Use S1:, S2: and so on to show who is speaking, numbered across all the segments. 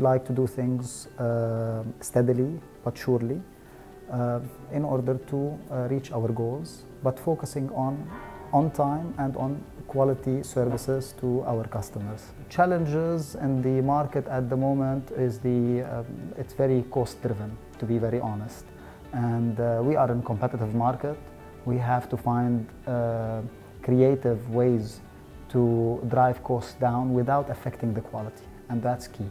S1: we like to do things uh, steadily but surely uh, in order to uh, reach our goals, but focusing on on time and on quality services to our customers. Challenges in the market at the moment is the um, it's very cost driven to be very honest, and uh, we are in a competitive market. We have to find uh, creative ways to drive costs down without affecting the quality, and that's key.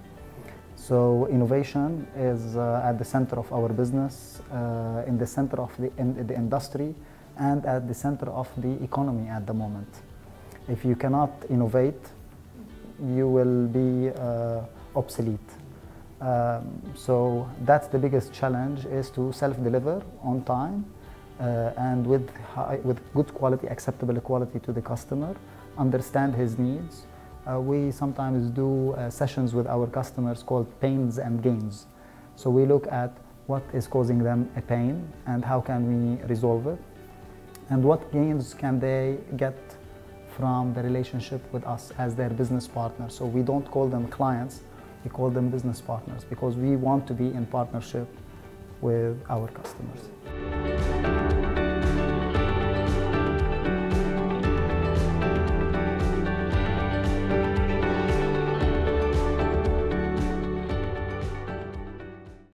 S1: So innovation is uh, at the center of our business, uh, in the center of the, in the industry, and at the center of the economy at the moment. If you cannot innovate, you will be uh, obsolete. Um, so that's the biggest challenge is to self-deliver on time uh, and with, high, with good quality, acceptable quality to the customer, understand his needs, uh, we sometimes do uh, sessions with our customers called pains and gains. So we look at what is causing them a pain and how can we resolve it and what gains can they get from the relationship with us as their business partner. So we don't call them clients, we call them business partners because we want to be in partnership with our customers.